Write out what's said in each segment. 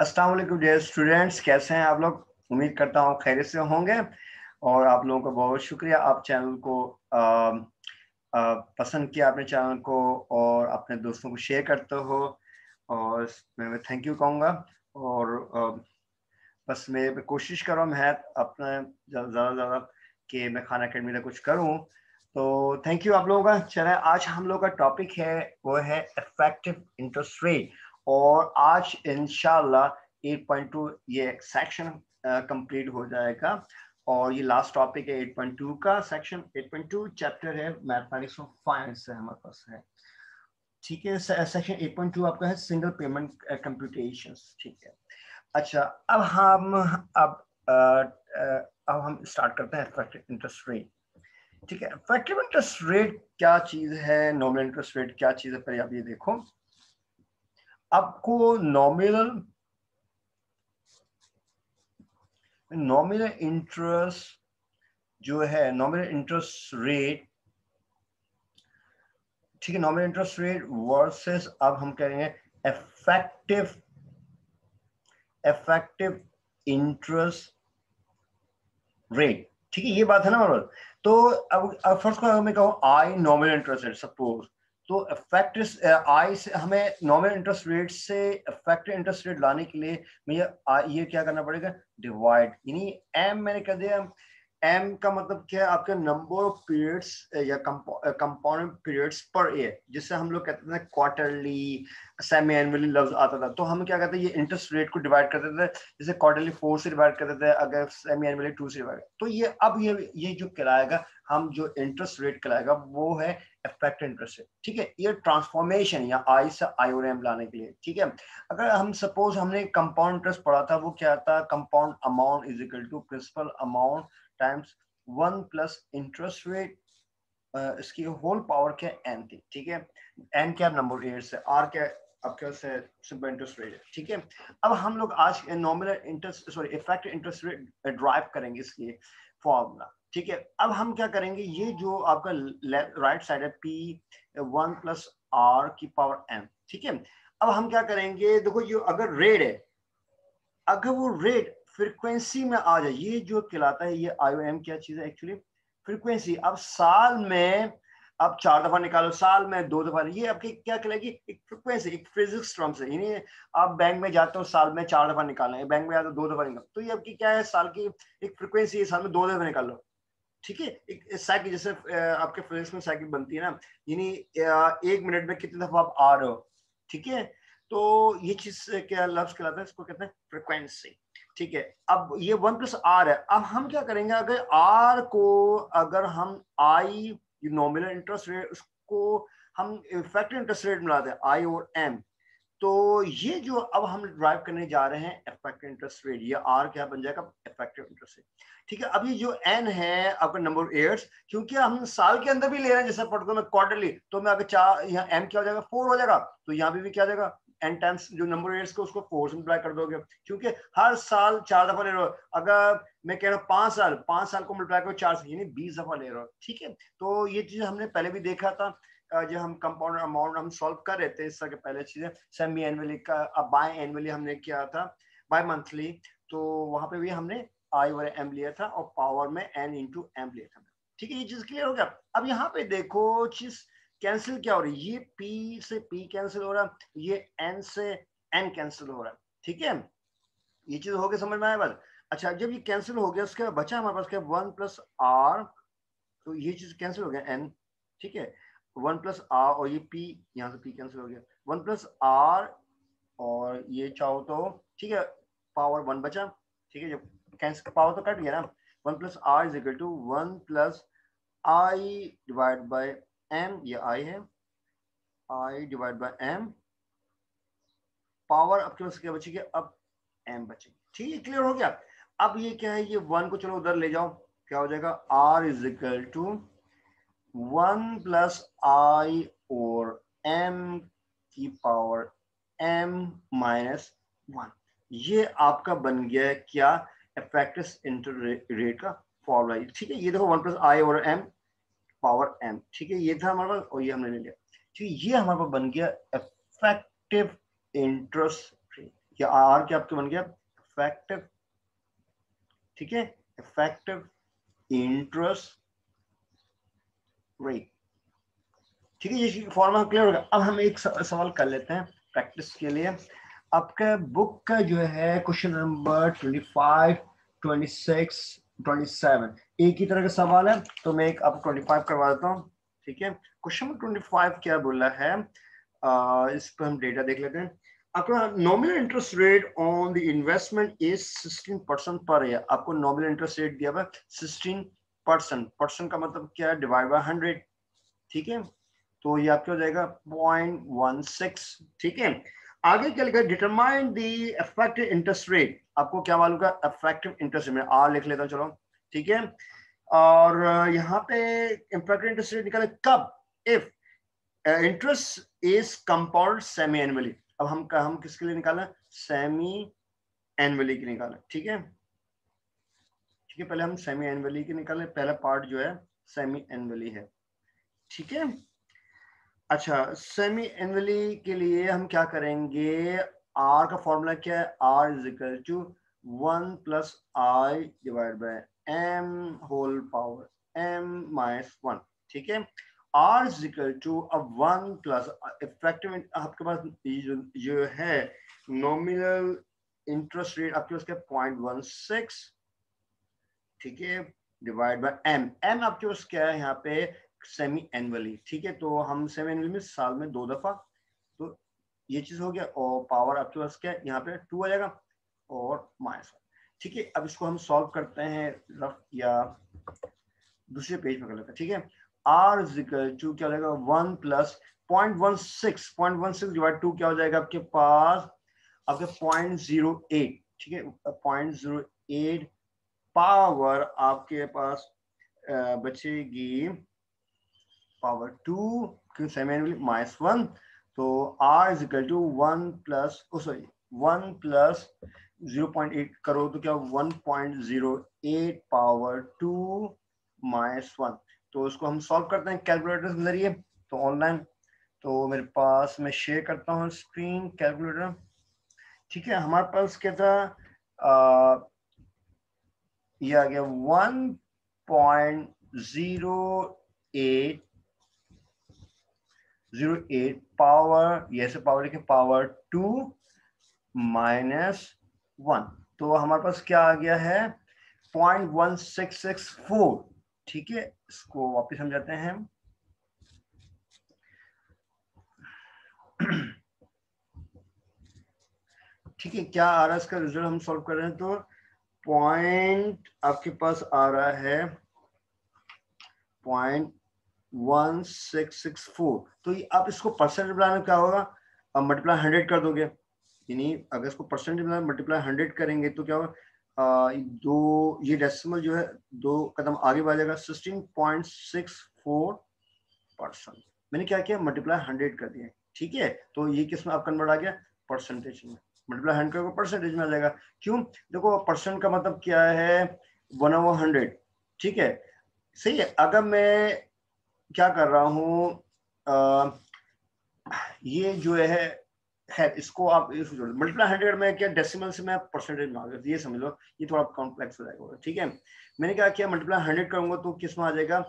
वालेकुम dear students कैसे हैं आप लोग? उम्मीद करता हूँ खैर से होंगे और आप लोगों का बहुत शुक्रिया। आप चैनल को आ, आ, पसंद किया अपने चैनल को और अपने दोस्तों को शेयर करते हो और मैं थैंक यू कहूँगा और आ, बस मैं कोशिश कर रहा हूँ मैं अपना ज़्यादा ज़्यादा कि मैं खाना अकेडमी में कुछ करूँ। तो थैंक यू आप लोगों का। चले आज हम लोग का टॉपिक है वो है इफ़ेक्टिव इंटरेस्ट रेट और आज इनशाला 8.2 ये सेक्शन कंप्लीट हो जाएगा। और ये लास्ट टॉपिक है 8.2 का सेक्शन 8.2 चैप्टर है मैथमेटिक्स ऑफ़ फाइनेंस से हमारे पास है। ठीक है सेक्शन 8.2 आपका है सिंगल पेमेंट कंप्यूटेशंस ठीक है। अच्छा अब हम, अब अब हम स्टार्ट करते हैं इफ़ेक्टिव इंटरेस्ट रेट ठीक है इफ़ेक्टिव इंटरेस्ट रेट क्या चीज़ है नॉमिनल इंटरेस्ट रेट क्या चीज़ है, पहले आप ये देखो। आपको नॉमिनल नॉमिनल इंटरेस्ट जो है नॉमिनल इंटरेस्ट रेट ठीक है नॉमिनल इंटरेस्ट रेट वर्सेस अब हम कहेंगे इफ़ेक्टिव इफ़ेक्टिव इंटरेस्ट रेट ठीक है ये बात है ना मतलब तो अब, अब फ़र्स्ट को मैं कहूँ I nominal interest rate suppose तो इफ़ेक्ट आई से हमें नॉमिनल इंटरेस्ट रेट से इफ़ेक्टिव इंटरेस्ट रेट लाने के लिए मुझे ये क्या करना पड़ेगा? डिवाइड यानी एम मैंने कह दिया? एम का मतलब क्या है? आपके नंबर ऑफ़ पीरियड्स या कंपाउंड पीरियड्स पर ईयर जिससे हम लोग कहते थे क्वार्टरली सेमी एनुअली लफ्ज आता था। तो हम क्या कहते हैं ये इंटरेस्ट रेट को डिवाइड करते थे, जैसे क्वार्टरली फोर से डिवाइड करते थे, अगर सेमी एनुअली टू से डिवाइड तो ये, अब ये ये जो कहलाएगा, हम जो इंटरेस्ट रेट कहलाएगा, वो है इफ़ेक्ट इंटरेस्ट रेट ठीक है? ये ट्रांसफॉर्मेशन या आई से आई और एम लाने के लिए। ठीक है? अगर हम सपोज़ हमने कंपाउंड इंटरेस्ट पढ़ा था, वो क्या था? Compound amount is equal to principal amount times one plus interest rate इसकी होल पावर क्या एन थी ठीक है? एन क्या नंबर एट से आर क्या आपके पास सिंपल इंटरेस्ट रेट है, ठीक है? अब हम लोग आज nominal interest sorry effect interest rate derive करेंगे इसलिए फॉर्मूला ठीक है? अब हम क्या करेंगे? ये जो आपका राइट साइड है पी वन प्लस आर की पावर एन ठीक है? अब हम क्या करेंगे? देखो, ये अगर रेट है, अगर वो रेट फ्रीक्वेंसी में आ जाए, ये जो कहलाता है, ये आई एम क्या चीज़ है एक्चुअली फ्रीक्वेंसी, अब साल में, अब चार दफ़ा निकालो, साल में दो दफ़ा, ये आपकी क्या कहलाएगी? एक फ्रिक्वेंसी, एक फिजिक्स टर्म से यानी आप बैंक में जाते हो, साल में चार दफ़ा निकालें बैंक में जाते हो, दो दफ़ा निकालो तो ये आपकी क्या है, साल की एक फ्रिक्वेंसी है, साल में दो दफ़ा निकालो, ठीक है? एक साइकिल, जैसे आपके फिजिक्स में साइकिल बनती है ना, यानी एक मिनट में कितने दफ़ा आप आ रहे हो, ठीक है? तो ये चीज़ क्या लफ्ज कहलाता है, इसको कहते हैं फ्रिक्वेंसी ठीक है, अब ये वन प्लस आर है। अब हम क्या करेंगे, अगर आर को, अगर हम आई नॉमिनल इंटरेस्ट रेट उसको हम इफ़ेक्टिव इंटरेस्ट रेट मिलाते हैं आई और एम तो ये जो अब हम ड्राइव करने जा रहे हैं इफ़ेक्टिव इंटरेस्ट रेट ये आर क्या बन जाएगा? इफ़ेक्टिव इंटरेस्ट रेट ठीक है अभी जो एन है आपका नंबर एट्स क्योंकि हम साल के अंदर भी ले रहे हैं, जैसे पढ़ते मैं क्वार्टरली तो मैं अगर चार, यहाँ एम क्या हो जाएगा? फोर हो जाएगा तो यहाँ पे भी क्या हो जाएगा? एन टाइम्स जो नंबर एट्स को उसको फोर से मल्टीप्लाई कर दोगे। क्योंकि हर साल चार दफ़ा ले रहे हो। अगर मैं कह रहा हूँ पाँच साल पाँच साल को मल्टीप्लाई करो, चार यानी बीस दफ़ा ले रहे हो, ठीक है? तो ये चीज़ हमने पहले भी देखा था जो हम कंपाउंड अमाउंट हम सॉल्व कर रहे थे इस तरह के पहले चीज़ें सेमी एनुअली का बाय एनुअली हमने किया था बाय मंथली तो वहाँ पे भी हमने आई और एम लिया था और पावर में एन इंटू एम लिया था। ठीक है, ये चीज़ क्लियर हो गया? अब यहाँ पे देखो, चीज़ कैंसिल क्या हो रही है? ये पी से पी कैंसिल हो रहा है ये एन से एन कैंसिल हो रहा है ठीक है? ये चीज़ हो गया, समझ में आया बात? अच्छा जब ये कैंसिल हो गया, उसके बचा हमारे पास क्या? वन प्लस आर तो ये चीज़ कैंसिल हो गया एन ठीक है? वन प्लस आर और ये पी यहाँ से पी कैंसिल हो गया। वन प्लस आर और ये चाहो तो ठीक है पावर वन बचा, ठीक है? जब कैंसिल पावर तो कट गया ना। One plus R is equal to one plus I divide by M ये आई है। I divide by M power अब पास क्या बचेगी? अब एम बचेगी। ठीक है क्लियर हो गया? अब ये क्या है? ये वन को चलो उधर ले जाओ। क्या हो जाएगा? R is equal to one plus I और एम की पावर एम माइनस वन ये आपका बन गया है क्या? इफ़ेक्टिव इंटर रेट का फॉर्मूला ठीक है, ये देखो वन प्लस आई और एम पावर एम ठीक है? ये था हमारे और ये हमने ले लिया। ठीक है, ये हमारे पास बन गया इफ़ेक्टिव इंटरेस्ट रेट या आर क्या आपके बन गया? इफ़ेक्टिव ठीक है? इफ़ेक्टिव इंटरेस्ट रेट ठीक है, ये फॉर्मूला क्लियर होगा अब हम एक सवाल कर लेते हैं प्रैक्टिस के लिए। आपका बुक का जो है question number twenty five twenty six twenty seven एक ही तरह का सवाल है तो मैं एक अब ट्वेंटी फाइव करवा देता हूँ ठीक है? क्वेश्चन नंबर ट्वेंटी फाइव क्या बोला है? आ, इस पर हम डेटा देख लेते हैं। आपका nominal interest rate on the investment is sixteen percent per year आपको नॉमिनल इंटरेस्ट रेट दिया हुआ सिक्सटीन परसेंट परसेंट का मतलब क्या है? डिवाइड बाय हंड्रेड ठीक है? तो ये आपका हो जाएगा पॉइंट वन सिक्स ठीक है? आगे क्या लिखा determine the effective interest rate आपको क्या मालूम का इफ़ेक्टिव इंटरेस्ट रेट आर लिख लेता हूँ चलो। ठीक है? और यहाँ पे इफ़ेक्टिव इंटरेस्ट रेट निकाले। कब? If interest is compound semi annually अब हम हम किसके लिए निकालें? सेमी एनुअली की निकालें। ठीक है? ठीक है, पहले हम सेमी एनुअली की निकालें। पहला पार्ट जो है सेमी एनुअली है। ठीक है? अच्छा सेमी एनुअली के लिए हम क्या करेंगे? आर का फॉर्मूला क्या है? R is equal to one plus I divide by M whole power M minus one ठीक है? आर इज़ इक्वल टू अब वन प्लस इफ़ेक्टिव आपके पास जो है नॉमिनल इंटरेस्ट रेट आपके पास क्या? पॉइंट वन सिक्स ठीक है? डिवाइड बाय एम एम आपके पास क्या है यहाँ पे? सेमी एनुअली ठीक है? तो हम सेमी एनुअली में साल में दो दफ़ा तो ये चीज़ हो गया और पावर आपके पास क्या? यहाँ पे टू आ जाएगा और माइनस ठीक है, अब इसको हम सॉल्व करते हैं रफ या दूसरे पेज में कर लेते हैं, ठीक है? आर इजिकल टू क्या हो जाएगा? One plus point one six point one six divide two क्या हो जाएगा आपके पास? आपके पॉइंट ज़ीरो एट ठीक है? पॉइंट ज़ीरो एट पावर आपके पास बचेगी पावर टू क्यों सेमी माइनस वन तो R is equal to one plus sorry one plus zero point eight करो तो क्या one point zero eight power two minus one. तो उसको हम सॉल्व करते हैं कैलकुलेटर के ज़रिए तो ऑनलाइन तो मेरे पास मैं शेयर करता हूँ स्क्रीन कैलकुलेटर। ठीक है हमारे पास क्या था? आ, ये आ गया one point zero eight. Zero eight power ये से पावर लिखे पावर टू माइनस वन तो हमारे पास क्या आ गया है? Point one six six four ठीक है? इसको वापिस समझाते हैं। ठीक है, क्या आ रहा है? इसका रिज़ल्ट हम सॉल्व कर रहे हैं तो पॉइंट आपके पास आ रहा है। Point one six six four तो आप इसको परसेंट बनाने क्या होगा? मल्टीप्लाई हंड्रेड कर दोगे। यानी अगर इसको परसेंटेज बनाए मल्टीप्लाई हंड्रेड करेंगे तो क्या होगा? दो, ये डेसिमल जो है, दो कदम आगे बढ़ जाएगा sixteen point six four percent मैंने क्या किया? मल्टीप्लाई हंड्रेड कर दिया। ठीक है? तो ये किसमें आप कन्वर्ट आ गया? परसेंटेज में। मल्टीप्लाई हंड्रेड करोगे परसेंटेज में आ जाएगा। क्यों? देखो परसेंट का मतलब क्या है? वन ओवर हंड्रेड ठीक है? सही है। अगर मैं क्या कर रहा हूँ? ये जो है है, इसको आप मल्टीप्लाई हंड्रेड में क्या डेसिमल से मैं परसेंटेज में आ ये समझ लो, ये थोड़ा कॉम्प्लेक्स हो जाएगा, ठीक है? मैंने कहा क्या मल्टीप्लाई हंड्रेड करूँगा तो किसमें आ जाएगा?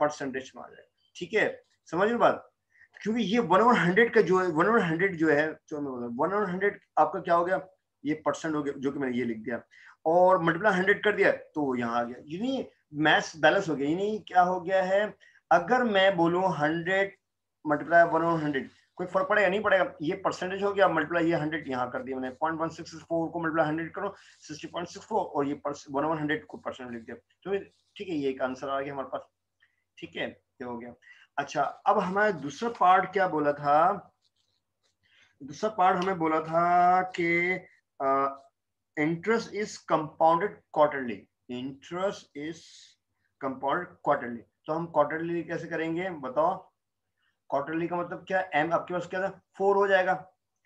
परसेंटेज में आ जाएगा, ठीक है? समझ लो बात? क्योंकि ये वन ओवर हंड्रेड का जो है वन ओवर हंड्रेड जो है, जो मैं बोला वन ओवर हंड्रेड आपका क्या हो गया? ये परसेंट हो गया, जो कि मैंने ये लिख दिया। और मल्टीप्लाई हंड्रेड कर दिया तो यहाँ आ गया। यानी मैथ्स बैलेंस हो गया, यानी क्या हो गया है? अगर मैं बोलूँ hundred multiply one one hundred कोई फ़र्क पड़ेगा? नहीं पड़ेगा। ये परसेंटेज हो गया मल्टीप्लाई ये हंड्रेड यहाँ कर दिया मैंने। पॉइंट वन सिक्स फोर को मल्टीप्लाई हंड्रेड करो सिक्सटी पॉइंट सिक्स फोर और ये वन वन हंड्रेड को परसेंट लिख दिया। तो ठीक है, ये एक आंसर आ गया हमारे पास। ठीक है, ये हो गया। अच्छा अब हमारा दूसरा पार्ट क्या बोला था? दूसरा पार्ट हमें बोला था कि interest is compounded quarterly interest is compounded quarterly तो हम क्वार्टरली कैसे करेंगे? बताओ। क्वार्टरली का मतलब क्या एम आपके पास क्या था? फोर हो जाएगा।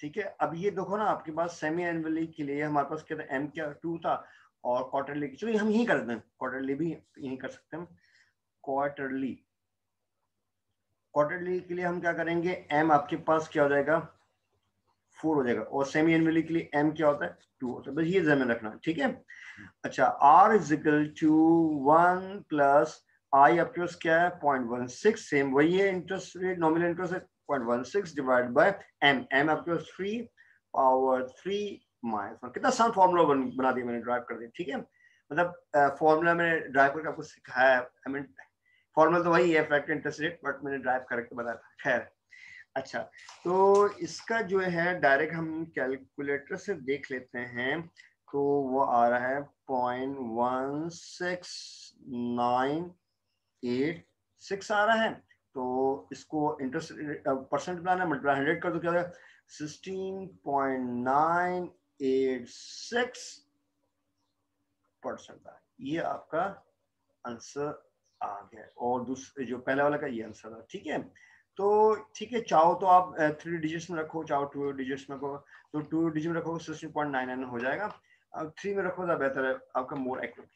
ठीक है? अब ये देखो ना, आपके पास सेमी एनुअली के लिए हमारे पास क्या था? एम क्या टू था और क्वार्टरली चलिए, हम यही करते हैं। क्वार्टरली भी यही कर सकते हैं क्वार्टरली क्वार्टरली के लिए हम क्या करेंगे? एम आपके पास क्या हो जाएगा? फोर हो जाएगा। और सेमी एनुअली के लिए एम क्या होता है? टू होता है। बस ये जहन रखना। ठीक है? अच्छा R is equal to one plus I up क्या है? पॉइंट वन सिक्स सेम वही है इंटरेस्ट रेट नॉमिनल इंटरेस्ट है point one six divide by M M up three power three minus one कितना आसान फॉर्मूला बन, बना दिया मैंने ड्राइव कर दिया ठीक है? मतलब फॉर्मूला मैंने ड्राइव करके आपको सिखाया आई मीन फॉर्मूला तो वही है फैक्टर इंटरेस्ट रेट बट मैंने ड्राइव करके बताया था। खैर अच्छा तो इसका जो है डायरेक्ट हम कैलकुलेटर से देख लेते हैं तो वो आ रहा है point one six nine eight six आ रहा है तो इसको इंटरेस्ट परसेंट बनाना मल्टीप्लाई हंड्रेड कर दो, क्या sixteen point nine eight six percent ये आपका आंसर आ गया और दूसरे जो पहले वाला का ये आंसर है ठीक है? तो ठीक है, चाहो तो आप थ्री डिजिट्स में रखो, चाहो टू डिजिट्स में रखो। तो टू डिजिट में रखो सिक्सटीन पॉइंट नाइन नाइन हो जाएगा। अब थ्री में रखो तो बेहतर है, आपका मोर एक्यूरेट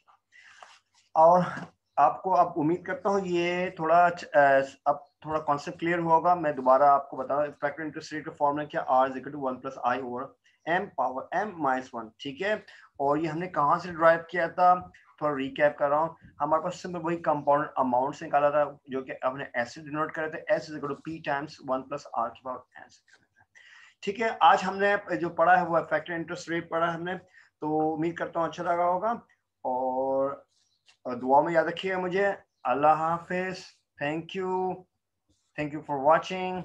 और आपको, अब उम्मीद करता हूँ ये थोड़ा अब थोड़ा कॉन्सेप्ट क्लियर हुआ होगा। मैं दोबारा आपको बता फैक्टर इंटरेस्ट रेट का फॉर्मूला क्या? R is to one plus I over M power M minus one ठीक है? और ये हमने कहाँ से ड्राइव किया था? थोड़ा रिकैप कर रहा हूँ। हमारे पास सिंपल वही कंपाउंड अमाउंट से निकाला था, जो कि हमने एसिड डिनोट करे थे। S is P times one plus R की पावर एस ठीक है? आज हमने जो पढ़ा है, वो फैक्टर इंटरेस्ट रेट पढ़ा है हमने। तो उम्मीद करता हूँ अच्छा लगा होगा। और दुआ में याद रखिएगा मुझे। अल्लाह हाफिज। Thank you thank you for watching